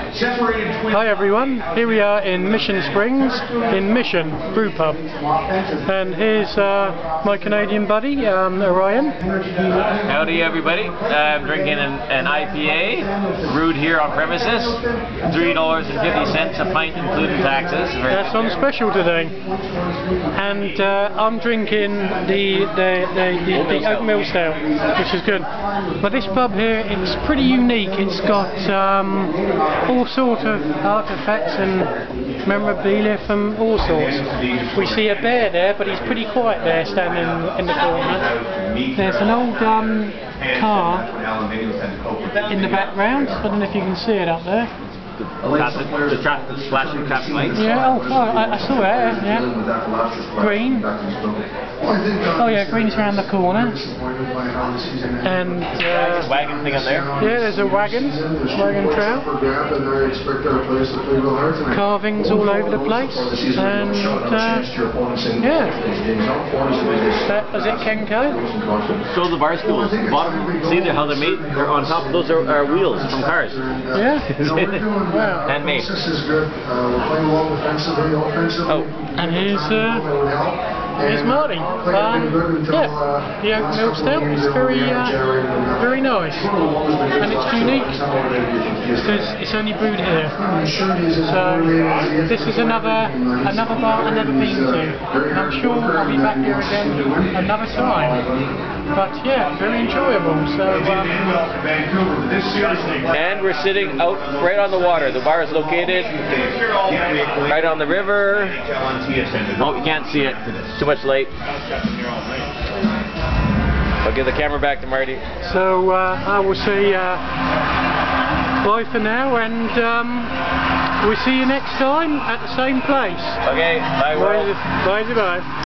Hi everyone, here we are in Mission Springs, in Mission Brew Pub. And here's uh, my Canadian buddy, um, Orion. Howdy everybody, I'm drinking an, an IPA, brewed here on premises, $3.50 a pint including taxes. Very That's on special today. And uh, I'm drinking the, the, the, the, the oatmeal stout, which is good. But this pub here, it's pretty unique. It's got um, all sorts of artifacts and memorabilia from all sorts. We see a bear there, but he's pretty quiet there, standing in the corner. There's an old um, car in the background. I don't know if you can see it up there. Traffic, the traffic, flashing traffic lights. Yeah, oh, oh I, I saw it, yeah. Green. Oh yeah, green's around the corner. And uh, Wagon thing on there. yeah, there's a wagon, wagon trail. Carvings all over the place. And uh, yeah, that, is it Kenko? Show the bar stools. Bottom, see how they're made? They're on top of those are, are wheels from cars. Yeah. Wow. Handmade. This is good. Uh, we're playing along defensively, offensively. Oh. And here's uh, here's Marty. Um, yeah, the oat milk stout is very uh, very nice, and it's unique because it's only brewed here. So this is another another bar I've never been to. And I'm sure I'll be back here again another time. But yeah, very enjoyable. So um, And we're sitting out right on the water. The bar is located right on the river. Oh, you can't see it. Too much light. I'll give the camera back to Marty. so uh, I will say uh, bye for now, and um, we'll see you next time at the same place. Okay, bye Bye, bye, bye.